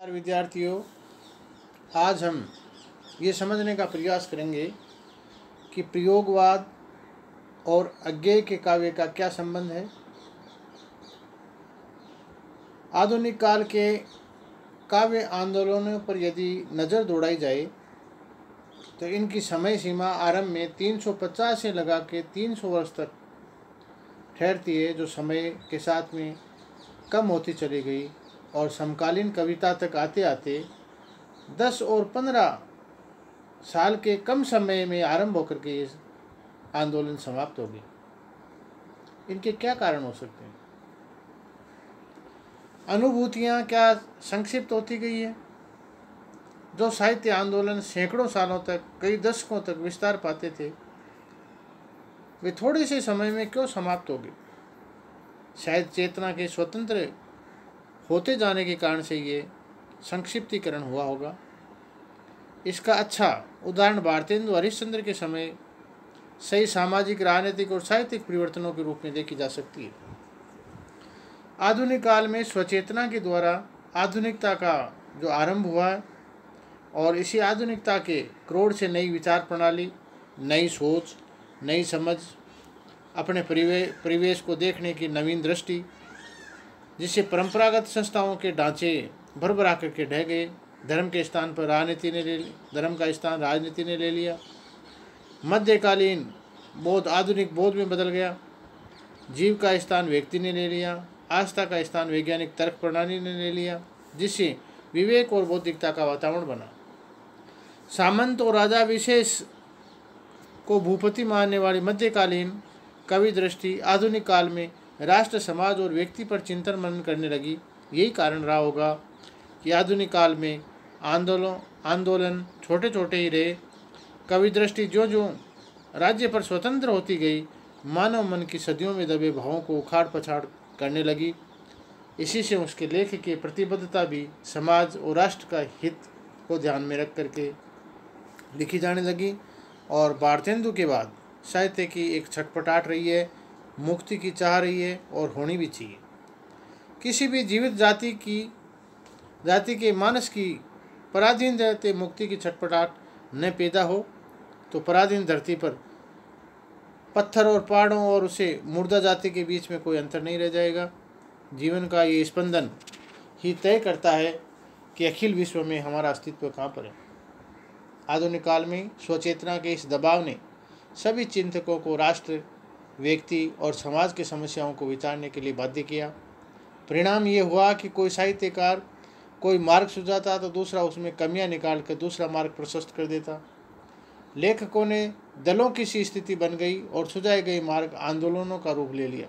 नमस्कार विद्यार्थियों, आज हम ये समझने का प्रयास करेंगे कि प्रयोगवाद और अज्ञेय के काव्य का क्या संबंध है। आधुनिक काल के काव्य आंदोलनों पर यदि नज़र दौड़ाई जाए तो इनकी समय सीमा आरंभ में 350 से लगा के 300 वर्ष तक ठहरती है, जो समय के साथ में कम होती चली गई। और समकालीन कविता तक आते आते दस और पंद्रह साल के कम समय में आरंभ होकर के ये आंदोलन समाप्त हो गए इनके क्या कारण हो सकते हैं? अनुभूतियाँ क्या संक्षिप्त होती गई है? जो साहित्य आंदोलन सैकड़ों सालों तक, कई दशकों तक विस्तार पाते थे, वे थोड़े से समय में क्यों समाप्त हो गए? शायद चेतना के स्वतंत्र होते जाने के कारण से ये संक्षिप्तीकरण हुआ होगा। इसका अच्छा उदाहरण भारतेंदु हरिश्चंद्र के समय सही सामाजिक, राजनीतिक और साहित्यिक परिवर्तनों के रूप में देखी जा सकती है। आधुनिक काल में स्वचेतना के द्वारा आधुनिकता का जो आरंभ हुआ है और इसी आधुनिकता के क्रोध से नई विचार प्रणाली, नई सोच, नई समझ, अपने परिवे, परिवेश को देखने की नवीन दृष्टि जिससे परंपरागत संस्थाओं के ढांचे भरभरा करके ढह गए। धर्म के स्थान पर राजनीति ने ले धर्म का स्थान राजनीति ने ले लिया। मध्यकालीन बौद्ध आधुनिक बौद्ध में बदल गया। जीव का स्थान व्यक्ति ने ले लिया, आस्था का स्थान वैज्ञानिक तर्क प्रणाली ने ले लिया, जिससे विवेक और बौद्धिकता का वातावरण बना। सामंत और राजा विशेष को भूपति मानने वाली मध्यकालीन कवि दृष्टि आधुनिक काल में राष्ट्र, समाज और व्यक्ति पर चिंतन मनन करने लगी। यही कारण रहा होगा कि आधुनिक काल में आंदोलन आंदोलन छोटे छोटे ही रहे। कवि दृष्टि जो जो राज्य पर स्वतंत्र होती गई, मानव मन की सदियों में दबे भावों को उखाड़ पछाड़ करने लगी। इसी से उसके लेख की प्रतिबद्धता भी समाज और राष्ट्र का हित को ध्यान में रख करके लिखी जाने लगी। और भारतेंदु के बाद साहित्य की एक छटपटाट रही है। मुक्ति की चाह रही है और होनी भी चाहिए। किसी भी जीवित जाति की, जाति के मानस की पराधीन रहते मुक्ति की छटपटाट न पैदा हो तो पराधीन धरती पर पत्थर और पहाड़ों और उसे मुर्दा जाति के बीच में कोई अंतर नहीं रह जाएगा। जीवन का ये स्पंदन ही तय करता है कि अखिल विश्व में हमारा अस्तित्व कहाँ पर है। आधुनिक काल में स्वचेतना के इस दबाव ने सभी चिंतकों को राष्ट्र व्यक्ति और समाज की समस्याओं को विचारने के लिए बाध्य किया। परिणाम ये हुआ कि कोई साहित्यकार कोई मार्ग सुझाता तो दूसरा उसमें कमियाँ निकाल कर दूसरा मार्ग प्रशस्त कर देता। लेखकों ने दलों की सी स्थिति बन गई और सुझाए गए मार्ग आंदोलनों का रूप ले लिया।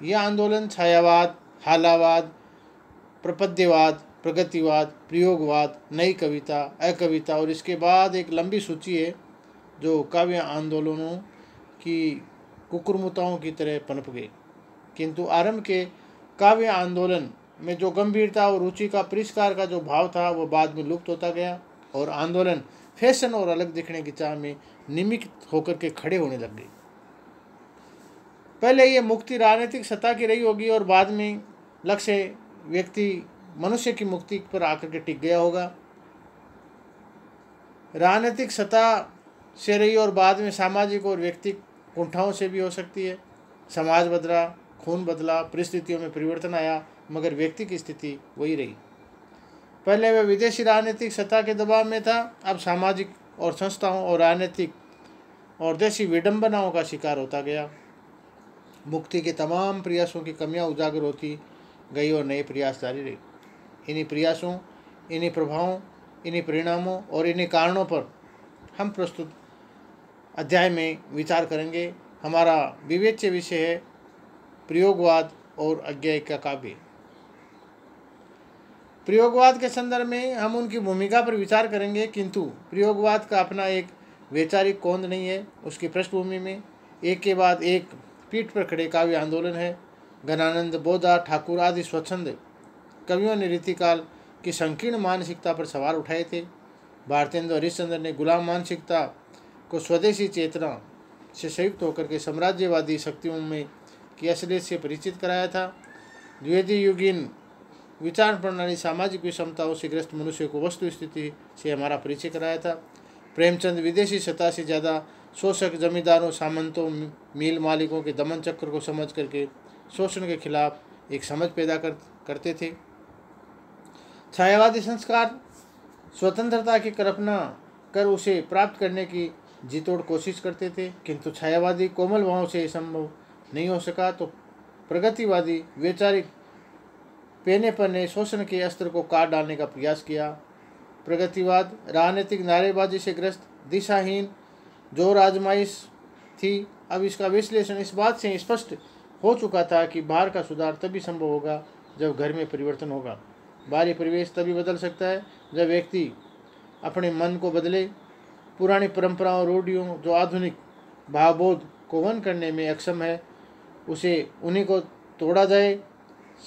यह आंदोलन छायावाद, हालावाद, प्रपद्यवाद, प्रगतिवाद, प्रयोगवाद, नई कविता, अकविता और इसके बाद एक लंबी सूची है जो काव्य आंदोलनों की कुकुरमुताओं की तरह पनप गए किंतु आरंभ के काव्य आंदोलन में जो गंभीरता और रुचि का परिष्कार का जो भाव था, वो बाद में लुप्त होता गया और आंदोलन फ़ैशन और अलग दिखने की चाह में निमित होकर के खड़े होने लग गए पहले ये मुक्ति राजनीतिक सत्ता की रही होगी और बाद में लक्ष्य व्यक्ति मनुष्य की मुक्ति पर आकर के टिक गया होगा। राजनीतिक सत्ता से रही और बाद में सामाजिक और व्यक्ति कुंठाओं से भी हो सकती है। समाज बदला, खून बदला, परिस्थितियों में परिवर्तन आया, मगर व्यक्ति की स्थिति वही रही। पहले वह विदेशी राजनीतिक सत्ता के दबाव में था, अब सामाजिक और संस्थाओं और राजनीतिक और देशी विडंबनाओं का शिकार होता गया। मुक्ति के तमाम प्रयासों की कमियाँ उजागर होती गई और नए प्रयास जारी रही। इन्हीं प्रयासों, इन्हीं प्रभावों, इन्हीं परिणामों और इन्हीं कारणों पर हम प्रस्तुत अध्याय में विचार करेंगे। हमारा विवेच्य विषय है प्रयोगवाद और अज्ञाय का काव्य। प्रयोगवाद के संदर्भ में हम उनकी भूमिका पर विचार करेंगे, किंतु प्रयोगवाद का अपना एक वैचारिक कौंद नहीं है उसकी पृष्ठभूमि में। एक के बाद एक पीठ पर खड़े काव्य आंदोलन है। घनानंद बोधा ठाकुर आदि स्वच्छंद कवियों ने रीतिकाल की संकीर्ण मानसिकता पर सवाल उठाए थे। भारतेंद्र हरिश्चंद्र ने गुलाम मानसिकता को स्वदेशी चेतना से संयुक्त होकर के साम्राज्यवादी शक्तियों में की असलियत से परिचित कराया था। द्विवेदी युगीन विचार प्रणाली सामाजिक विषमताओं से ग्रस्त मनुष्य को वस्तु स्थिति से हमारा परिचय कराया था। प्रेमचंद विदेशी सत्ता से ज़्यादा शोषक जमींदारों, सामंतों, मील मालिकों के दमन चक्र को समझ करके शोषण के खिलाफ एक समझ पैदा कर, करते थे। छायावादी संस्कार स्वतंत्रता की कल्पना कर उसे प्राप्त करने की जीतोड़ कोशिश करते थे, किंतु छायावादी कोमल भाव से संभव नहीं हो सका तो प्रगतिवादी वैचारिक पेने पर ने शोषण के अस्त्र को काट डालने का प्रयास किया। प्रगतिवाद राजनीतिक नारेबाजी से ग्रस्त दिशाहीन जो राजमाइश थी, अब इसका विश्लेषण इस बात से स्पष्ट हो चुका था कि बाहर का सुधार तभी संभव होगा जब घर में परिवर्तन होगा। बाहरी परिवेश तभी बदल सकता है जब व्यक्ति अपने मन को बदले पुरानी परंपराओं, रूढ़ियों, जो आधुनिक भावबोध को वन करने में अक्षम है, उसे उन्हीं को तोड़ा जाए।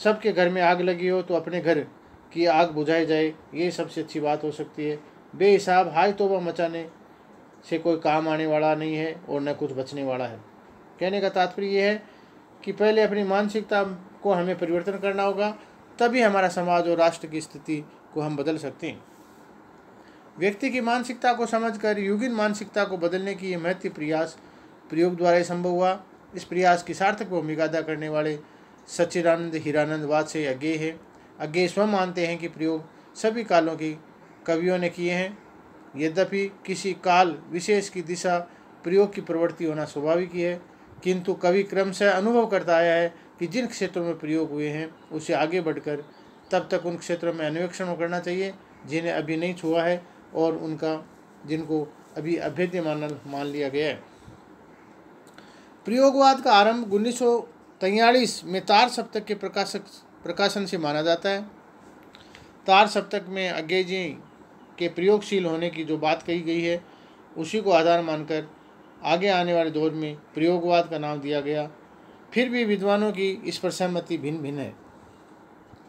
सबके घर में आग लगी हो तो अपने घर की आग बुझाई जाए, ये सबसे अच्छी बात हो सकती है। बेहिसाब, हाय तोबा मचाने से कोई काम आने वाला नहीं है और न कुछ बचने वाला है। कहने का तात्पर्य यह है कि पहले अपनी मानसिकता को हमें परिवर्तन करना होगा, तभी हमारा समाज और राष्ट्र की स्थिति को हम बदल सकते हैं। व्यक्ति की मानसिकता को समझकर युगिन मानसिकता को बदलने की यह महत्व प्रयास, प्रयोग द्वारा ही संभव हुआ। इस प्रयास की सार्थक भूमिका अदा करने वाले सच्चिदानंद, हीरानंद वाद से अज्ञे है। अज्ञे स्वयं मानते हैं कि प्रयोग सभी कालों की कवियों ने किए हैं। यद्यपि किसी काल विशेष की दिशा प्रयोग की प्रवृत्ति होना स्वाभाविक ही है, किंतु कवि क्रम से अनुभव करता आया है कि जिन क्षेत्रों में प्रयोग हुए हैं, उसे आगे बढ़कर तब तक उन क्षेत्रों में अन्वेक्षण करना चाहिए, जिन्हें अभी नहीं छुआ है। और उनका, जिनको अभी अभेद्य मान मान लिया गया है। प्रयोगवाद का आरंभ उन्नीस में तार सप्तक के प्रकाशक, प्रकाशन से माना जाता है। तार सप्तक में अज्ञे जी के प्रयोगशील होने की जो बात कही गई है, उसी को आधार मानकर आगे आने वाले दौर में प्रयोगवाद का नाम दिया गया। फिर भी विद्वानों की इस पर सहमति भिन्न भिन्न है।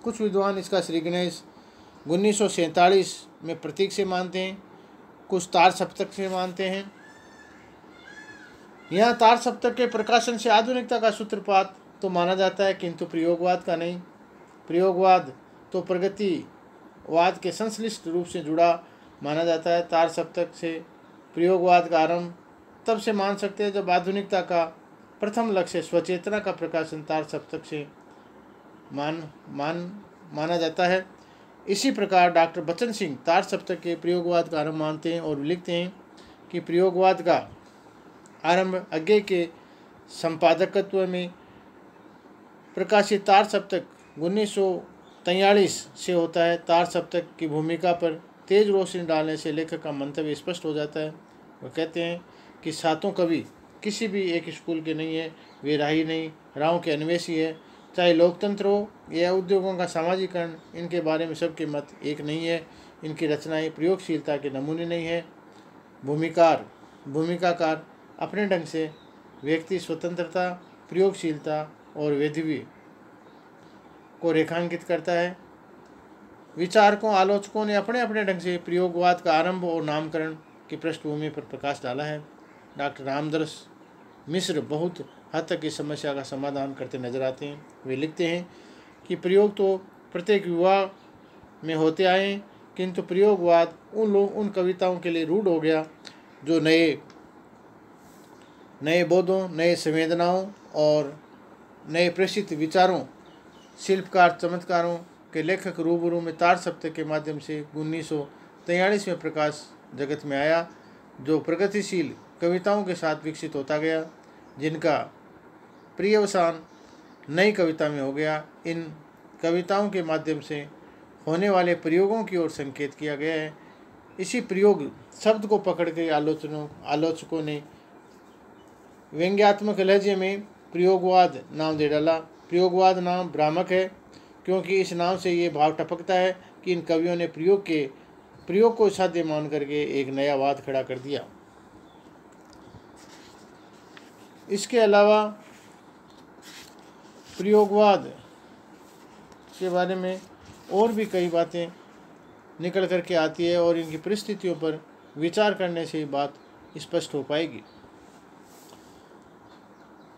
कुछ विद्वान इसका श्री गणेश उन्नीस सौ सैंतालीस में प्रतीक से मानते हैं, कुछ तार सप्तक से मानते हैं। यहाँ तार सप्तक के प्रकाशन से आधुनिकता का सूत्रपात तो माना जाता है, किंतु प्रयोगवाद का नहीं। प्रयोगवाद तो प्रगतिवाद के संश्लिष्ट रूप से जुड़ा माना जाता है। तार सप्तक से प्रयोगवाद का आरंभ तब से मान सकते हैं, जब आधुनिकता का प्रथम लक्ष्य स्वचेतना का प्रकाशन तार सप्तक से मान मान, माना जाता है। इसी प्रकार डॉक्टर बच्चन सिंह तार सप्तक के प्रयोगवाद का आरंभ मानते हैं और लिखते हैं कि प्रयोगवाद का आरंभ अज्ञे के संपादकत्व में प्रकाशित तार सप्तक उन्नीस से होता है। तार सप्तक की भूमिका पर तेज रोशनी डालने से लेखक का मंतव्य स्पष्ट हो जाता है। वह कहते हैं कि सातों कवि किसी भी एक स्कूल के नहीं है, वे राही नहीं राहों के अन्वेषी है। चाहे लोकतंत्र हो या उद्योगों का सामाजिकरण, इनके बारे में सबके मत एक नहीं है। इनकी रचनाएँ प्रयोगशीलता के नमूने नहीं है। भूमिकार, भूमिकाकार अपने ढंग से व्यक्ति स्वतंत्रता, प्रयोगशीलता और वेधवी को रेखांकित करता है। विचारकों, आलोचकों ने अपने अपने ढंग से प्रयोगवाद का आरंभ और नामकरण की पृष्ठभूमि पर प्रकाश डाला है। डॉक्टर रामदरस मिश्र बहुत हद तक इस समस्या का समाधान करते नज़र आते हैं। वे लिखते हैं कि प्रयोग तो प्रत्येक विवाह में होते आए किंतु प्रयोगवाद उन लोग उन कविताओं के लिए रूढ़ हो गया, जो नए नए बोधों, नए संवेदनाओं और नए प्रेषित विचारों, शिल्पकार, चमत्कारों के लेखक रूबरू में तार सप्ताह के माध्यम से उन्नीस सौ में प्रकाश जगत में आया, जो प्रगतिशील कविताओं के साथ विकसित होता गया, जिनका प्रियवसान नई कविता में हो गया। इन कविताओं के माध्यम से होने वाले प्रयोगों की ओर संकेत किया गया है। इसी प्रयोग, शब्द को पकड़ के आलोचनों, आलोचकों ने व्यंग्यात्मक लहजे में प्रयोगवाद नाम दे डाला। प्रयोगवाद नाम भ्रामक है, क्योंकि इस नाम से ये भाव टपकता है कि इन कवियों ने प्रयोग के, प्रयोग को साध्य मान करके एक नया वाद खड़ा कर दिया। इसके अलावा प्रयोगवाद के बारे में और भी कई बातें निकल कर के आती है और इनकी परिस्थितियों पर विचार करने से ही बात स्पष्ट हो पाएगी।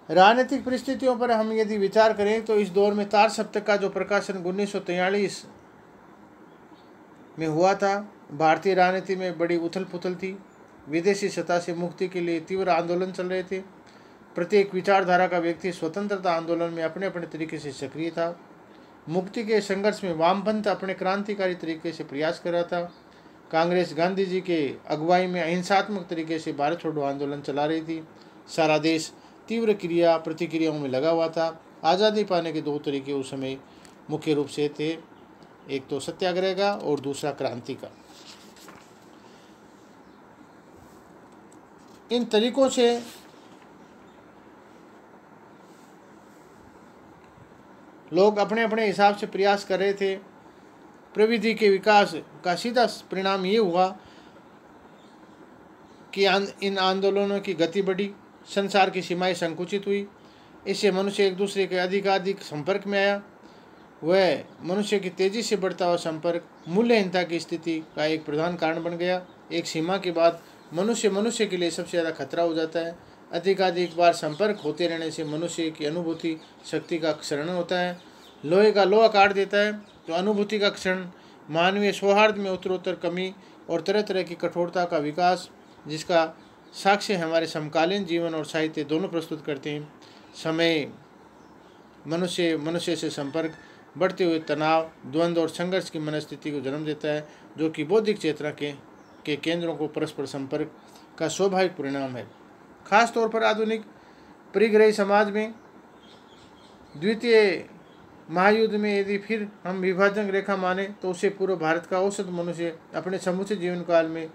राजनीतिक परिस्थितियों पर हम यदि विचार करें तो इस दौर में तार सप्तक का जो प्रकाशन उन्नीस में हुआ था, भारतीय राजनीति में बड़ी उथल पुथल थी। विदेशी सत्ता से मुक्ति के लिए तीव्र आंदोलन चल रहे थे। प्रत्येक विचारधारा का व्यक्ति स्वतंत्रता आंदोलन में अपने अपने तरीके से सक्रिय था। मुक्ति के संघर्ष में वामपंथ अपने क्रांतिकारी तरीके से प्रयास कर रहा था। कांग्रेस गांधी जी के अगुवाई में अहिंसात्मक तरीके से भारत छोड़ो आंदोलन चला रही थी। सारा देश तीव्र क्रिया, प्रतिक्रियाओं में लगा हुआ था। आज़ादी पाने के दो तरीके उस समय मुख्य रूप से थे। एक तो सत्याग्रह का और दूसरा क्रांति का। इन तरीकों से लोग अपने अपने हिसाब से प्रयास कर रहे थे। प्रविधि के विकास का सीधा परिणाम ये हुआ कि इन आंदोलनों की गति बढ़ी, संसार की सीमाएँ संकुचित हुई। इससे मनुष्य एक दूसरे के अधिकाधिक संपर्क में आया। वह मनुष्य की तेज़ी से बढ़ता हुआ संपर्क, मूल्यहीनता की स्थिति का एक प्रधान कारण बन गया। एक सीमा के बाद मनुष्य मनुष्य के लिए सबसे ज़्यादा खतरा हो जाता है। अधिकाधिक बार संपर्क होते रहने से मनुष्य की अनुभूति शक्ति का क्षरण होता है। लोहे का लोहा काट देता है तो अनुभूति का क्षण मानवीय सौहार्द में उत्तरोत्तर कमी और तरह तरह की कठोरता का विकास, जिसका साक्ष्य हमारे समकालीन जीवन और साहित्य दोनों प्रस्तुत करते हैं। समय। मनुष्य मनुष्य से संपर्क बढ़ते हुए तनाव, द्वंद्व और संघर्ष की मनस्थिति को जन्म देता है, जो कि बौद्धिक चेतना के के केंद्रों को परस्पर संपर्क का स्वाभाविक परिणाम है। खास तौर पर आधुनिक परिग्रही समाज में, द्वितीय महायुद्ध में यदि फिर हम विभाजन रेखा माने तो उसे पूर्व भारत का औसत मनुष्य अपने समूचे जीवन काल में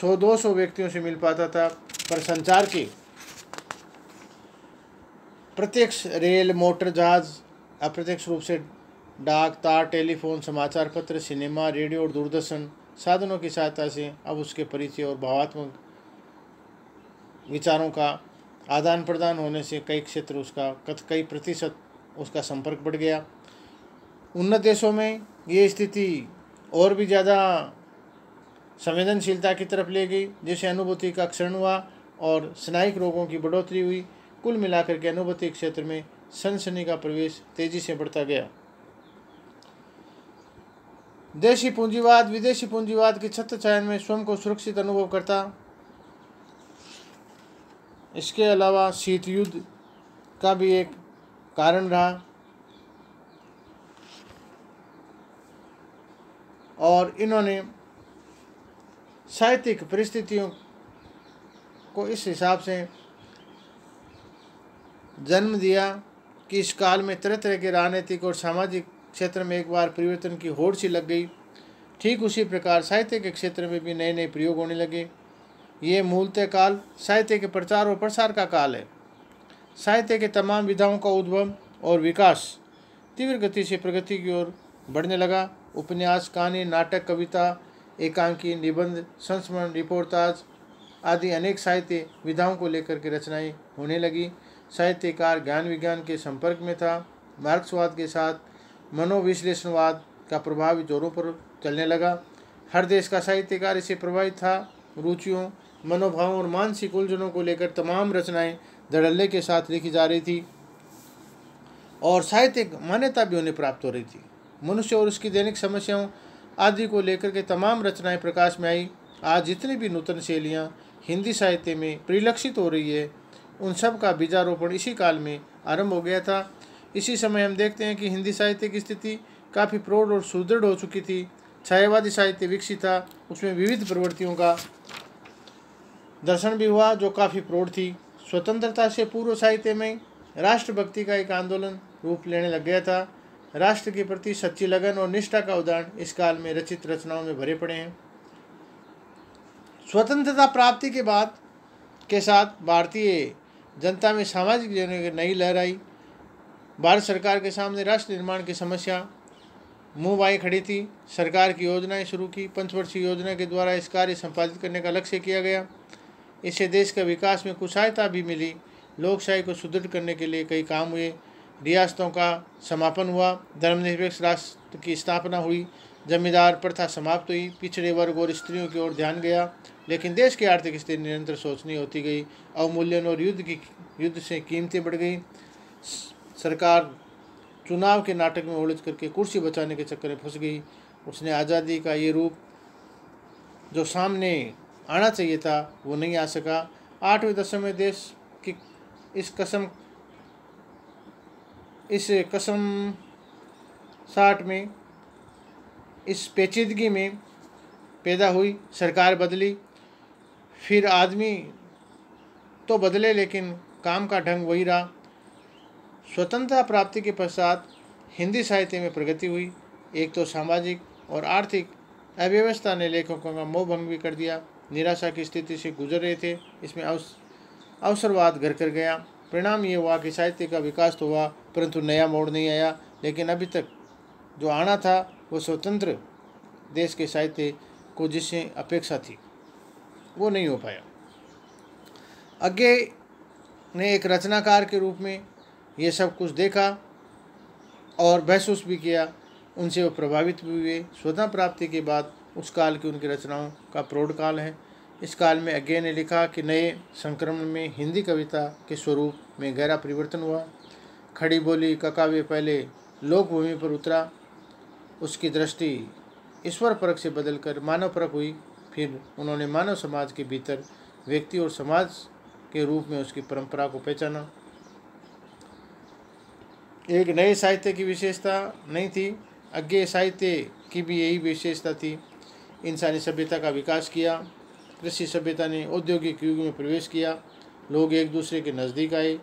सौ, दो सौ व्यक्तियों से मिल पाता था, पर संचार के प्रत्यक्ष रेल, मोटर, जहाज़, अप्रत्यक्ष रूप से डाक, तार, टेलीफोन, समाचार पत्र, सिनेमा, रेडियो और दूरदर्शन साधनों की सहायता से अब उसके परिचय और भावात्मक विचारों का आदान प्रदान होने से कई क्षेत्र उसका कई प्रतिशत उसका संपर्क बढ़ गया। उन्नत देशों में ये स्थिति और भी ज़्यादा संवेदनशीलता की तरफ़ ले गई। जिससे अनुभूति का क्षरण हुआ और स्नायिक रोगों की बढ़ोतरी हुई। कुल मिलाकर के अनुभूति क्षेत्र में सनसनी का प्रवेश तेज़ी से बढ़ता गया। देशी पूंजीवाद, विदेशी पूंजीवाद की चयन में स्वयं को सुरक्षित अनुभव करता इसके अलावा शीत युद्ध का भी एक कारण रहा। और इन्होंने साहित्यिक परिस्थितियों को इस हिसाब से जन्म दिया कि इस काल में तरह तरह के राजनीतिक और सामाजिक क्षेत्र में एक बार परिवर्तन की होड़ सी लग गई। ठीक उसी प्रकार साहित्य के क्षेत्र में भी नए नए प्रयोग होने लगे। ये मूलतः काल साहित्य के प्रचार और प्रसार का काल है। साहित्य के तमाम विधाओं का उद्भव और विकास तीव्र गति से प्रगति की ओर बढ़ने लगा। उपन्यास, कहानी, नाटक, कविता, एकांकी, निबंध, संस्मरण रिपोर्टाज आदि अनेक साहित्य विधाओं को लेकर के रचनाएँ होने लगी। साहित्यकार ज्ञान विज्ञान के संपर्क में था। मार्क्सवाद के साथ मनोविश्लेषणवाद का प्रभाव जोरों पर चलने लगा। हर देश का साहित्यकार इसे प्रभावित था। रुचियों मनोभावों और मानसिक उलझनों को लेकर तमाम रचनाएँ धड़ल्ले के साथ लिखी जा रही थी और साहित्यिक मान्यता भी उन्हें प्राप्त हो रही थी। मनुष्य और उसकी दैनिक समस्याओं आदि को लेकर के तमाम रचनाएँ प्रकाश में आई। आज जितनी भी नूतन शैलियाँ हिंदी साहित्य में परिलक्षित हो रही है, उन सब का बीजारोपण इसी काल में आरंभ हो गया था। इसी समय हम देखते हैं कि हिंदी साहित्य की स्थिति काफ़ी प्रौढ़ और सुदृढ़ हो चुकी थी। छायावादी साहित्य विकसित था, उसमें विविध प्रवृत्तियों का दर्शन भी हुआ, जो काफ़ी प्रौढ़ थी। स्वतंत्रता से पूर्व साहित्य में राष्ट्रभक्ति का एक आंदोलन रूप लेने लग गया था। राष्ट्र के प्रति सच्ची लगन और निष्ठा का उदाहरण इस काल में रचित रचनाओं में भरे पड़े हैं। स्वतंत्रता प्राप्ति के बाद के साथ भारतीय जनता में सामाजिक जीवन की नई लहर आई। भारत सरकार के सामने राष्ट्र निर्माण की समस्या, मुँह बाई खड़ी थी। सरकार की योजनाएँ शुरू की। पंचवर्षीय योजना के द्वारा इस कार्य संपादित करने का लक्ष्य किया गया। इससे देश का विकास में कुछ सहायता भी मिली। लोकशाही को सुदृढ़ करने के लिए कई काम हुए। रियासतों का समापन हुआ। धर्मनिरपेक्ष राष्ट्र की स्थापना हुई। जमींदार प्रथा समाप्त हुई। पिछड़े वर्ग और स्त्रियों की ओर ध्यान गया। लेकिन देश की आर्थिक स्थिति निरंतर सोचनी होती गई। अवमूल्यन और युद्ध की, युद्ध से कीमतें बढ़ गई। सरकार चुनाव के नाटक में उलझ करके कुर्सी बचाने के चक्कर में फंस गई। उसने आज़ादी का ये रूप जो सामने आना चाहिए था, वो नहीं आ सका। आठवें में देश की इस कसम इस कसम साठ में, इस पेचीदगी में पैदा हुई, सरकार बदली, फिर आदमी तो बदले, लेकिन काम का ढंग वही रहा। स्वतंत्रता प्राप्ति के पश्चात हिंदी साहित्य में प्रगति हुई। एक तो सामाजिक और आर्थिक अव्यवस्था ने लेखकों का मोह भंग भी कर दिया। निराशा की स्थिति से गुजर रहे थे। इसमें अवस, अवसरवाद घर कर गया। परिणाम ये हुआ कि साहित्य का विकास तो हुआ, परंतु नया मोड़ नहीं आया। लेकिन अभी तक जो आना था, वो स्वतंत्र देश के साहित्य को जिससे अपेक्षा थी, वो नहीं हो पाया। आगे ने एक रचनाकार के रूप में ये सब कुछ देखा और महसूस भी किया। उनसे वो प्रभावित भी हुए। स्वतंत्र प्राप्ति के बाद उस काल की उनकी रचनाओं का प्रौढ़ काल है। इस काल में अज्ञे ने लिखा कि नए संक्रमण में हिंदी कविता के स्वरूप में गहरा परिवर्तन हुआ। खड़ी बोली का काव्य पहले लोकभूमि पर उतरा, उसकी दृष्टि ईश्वर परक से बदलकर मानव परक हुई। फिर उन्होंने मानव समाज के भीतर व्यक्ति और समाज के रूप में उसकी परंपरा को पहचाना। एक नए साहित्य की विशेषता नहीं थी अज्ञे साहित्य की भी यही विशेषता थी। इंसानी सभ्यता का विकास किया, कृषि सभ्यता ने औद्योगिक युग में प्रवेश किया, लोग एक दूसरे के नज़दीक आए,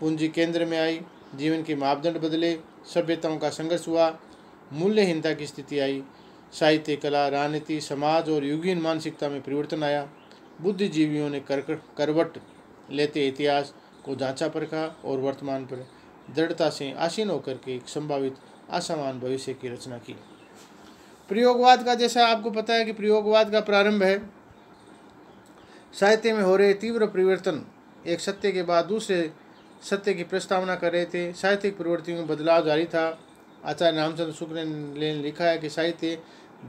पूंजी केंद्र में आई, जीवन के मापदंड बदले, सभ्यताओं का संघर्ष हुआ, मूल्यहीनता की स्थिति आई, साहित्य, कला, राजनीति, समाज और युगीन मानसिकता में परिवर्तन आया। बुद्धिजीवियों ने कर, करवट लेते इतिहास को जांचा परखा और वर्तमान पर दृढ़ता से आसीन होकर के एक संभावित असमान भविष्य की रचना की। प्रयोगवाद का, जैसा आपको पता है कि प्रयोगवाद का प्रारंभ है। साहित्य में हो रहे तीव्र परिवर्तन एक सत्य के बाद दूसरे सत्य की प्रस्तावना कर रहे थे। साहित्यिक प्रवृत्तियों में बदलाव जारी था। आचार्य रामचंद्र शुक्ल ने लिखा है कि साहित्य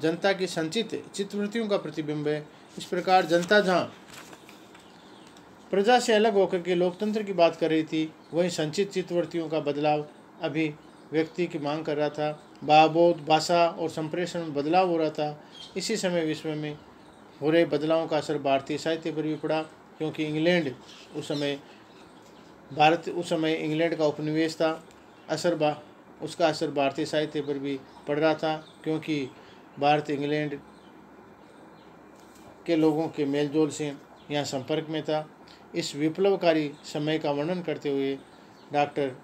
जनता की संचित चित्तवृत्तियों का प्रतिबिंब है। इस प्रकार जनता जहाँ प्रजा से अलग होकर के लोकतंत्र की बात कर रही थी, वहीं संचित चित्रवृत्तियों का बदलाव अभी व्यक्ति की मांग कर रहा था। भावबोध भाषा और संप्रेषण में बदलाव हो रहा था, इसी समय विश्व में हो रहे बदलावों का असर भारतीय साहित्य पर भी पड़ा, क्योंकि इंग्लैंड उस समय, भारत उस समय इंग्लैंड का उपनिवेश था। असर बा, उसका असर भारतीय साहित्य पर भी पड़ रहा था, क्योंकि भारत इंग्लैंड के लोगों के मेलजोल से यहाँ संपर्क में था। इस विप्लवकारी समय का वर्णन करते हुए डॉक्टर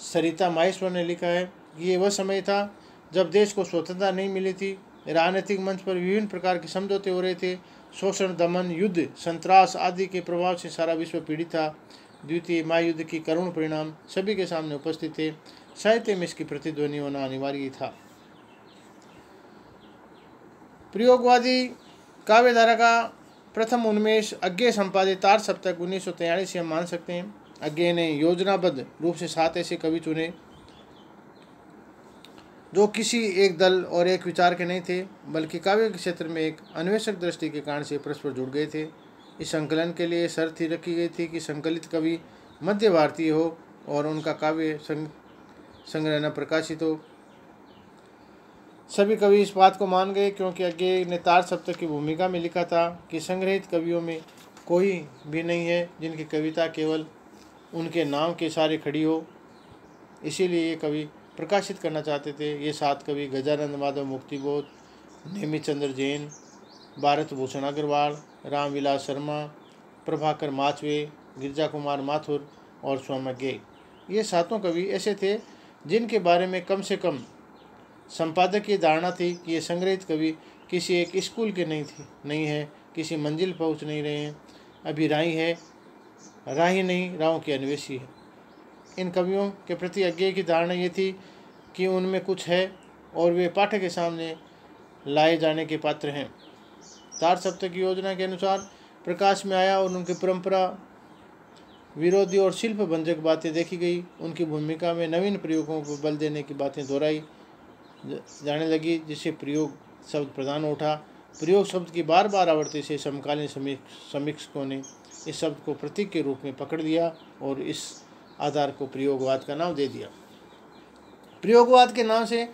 सरिता माहेश्वर ने लिखा है ये वह समय था जब देश को स्वतंत्रता नहीं मिली थी। राजनीतिक मंच पर विभिन्न प्रकार के समझौते हो रहे थे। शोषण, दमन, युद्ध, संतरास आदि के प्रभाव से सारा विश्व पीड़ित था। द्वितीय महायुद्ध की करुण परिणाम सभी के सामने उपस्थित थे। साहित्य में इसकी प्रतिध्वनि होना अनिवार्य था। प्रयोगवादी काव्यधारा का प्रथम उन्मेष अज्ञे संपादित आठ सप्तक उन्नीस सौ तैयालीस से हम मान सकते हैं। अज्ञे ने योजनाबद्ध रूप से सात ऐसे कवि चुने, जो किसी एक दल और एक विचार के नहीं थे, बल्कि काव्य के क्षेत्र में एक अन्वेषक दृष्टि के कारण से परस्पर जुड़ गए थे। इस संकलन के लिए शर्त ही रखी गई थी कि संकलित कवि मध्य भारतीय हो और उनका काव्य संग, संग्रह न प्रकाशित हो। सभी कवि इस बात को मान गए, क्योंकि अज्ञे ने तार सप्तक की भूमिका में लिखा था कि संग्रहित कवियों में कोई भी नहीं है जिनकी कविता केवल उनके नाम के सारे खड़ी हो। इसीलिए ये कवि प्रकाशित करना चाहते थे। ये सात कवि गजानंद माधव मुक्तिबोध नेमी चंद्र जैन भारत भूषण अग्रवाल, रामविलास शर्मा, प्रभाकर माथवे गिरजा कुमार माथुर और स्वमज्ञ ये सातों कवि ऐसे थे जिनके बारे में कम से कम संपादक की धारणा थी कि ये संग्रहित कवि किसी एक स्कूल के नहीं थे, नहीं है, किसी मंजिल पहुँच नहीं रहे हैं। अभी राही है राही नहीं, राहों के अन्वेषी है। इन कवियों के प्रति अज्ञे की धारणा ये थी कि उनमें कुछ है और वे पाठक के सामने लाए जाने के पात्र हैं। तार सप्तक की योजना के अनुसार प्रकाश में आया और उनकी परंपरा, विरोधी और शिल्प भंजक बातें देखी गई। उनकी भूमिका में नवीन प्रयोगों को बल देने की बातें दोहराई जाने लगी जिससे प्रयोग शब्द प्रदान उठा। प्रयोग शब्द की बार बार आवृत्ति से समकालीन समीक्षकों ने इस शब्द को प्रतीक के रूप में पकड़ लिया और इस आधार को प्रयोगवाद का नाम दे दिया। प्रयोगवाद के नाम से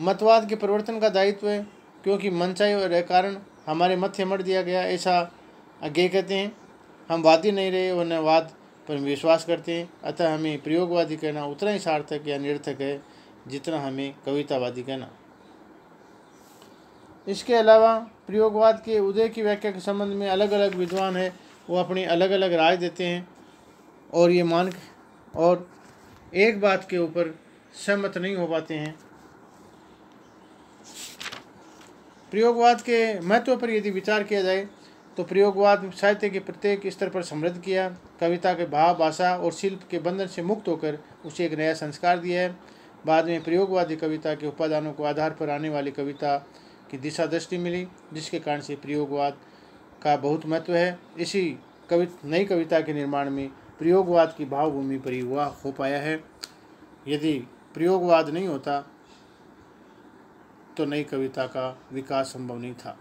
मतवाद के परिवर्तन का दायित्व है, क्योंकि मनचाई और कारण हमारे मध्य मर दिया गया, ऐसा आगे कहते हैं। हम वादी नहीं रहे और न वाद पर विश्वास करते हैं। अतः हमें प्रयोगवादी कहना उतना ही सार्थक या निर्थक है, जितना हमें कवितावादी कहना। इसके अलावा प्रयोगवाद के उदय की व्याख्या के संबंध में अलग अलग विद्वान है। वो अपनी अलग अलग राय देते हैं और ये मान और एक बात के ऊपर सहमत नहीं हो पाते हैं। प्रयोगवाद के महत्व पर यदि विचार किया जाए तो प्रयोगवाद साहित्य के प्रत्येक स्तर पर समृद्ध किया, कविता के भाव, भाषा और शिल्प के बंधन से मुक्त होकर उसे एक नया संस्कार दिया है। बाद में प्रयोगवादी कविता के उपादानों को आधार पर आने वाली कविता की दिशा दृष्टि मिली, जिसके कारण से प्रयोगवाद का बहुत महत्व है। इसी कवि नई कविता के निर्माण में प्रयोगवाद की भावभूमि पर ही हुआ, हो पाया है। यदि प्रयोगवाद नहीं होता तो नई कविता का विकास संभव नहीं था।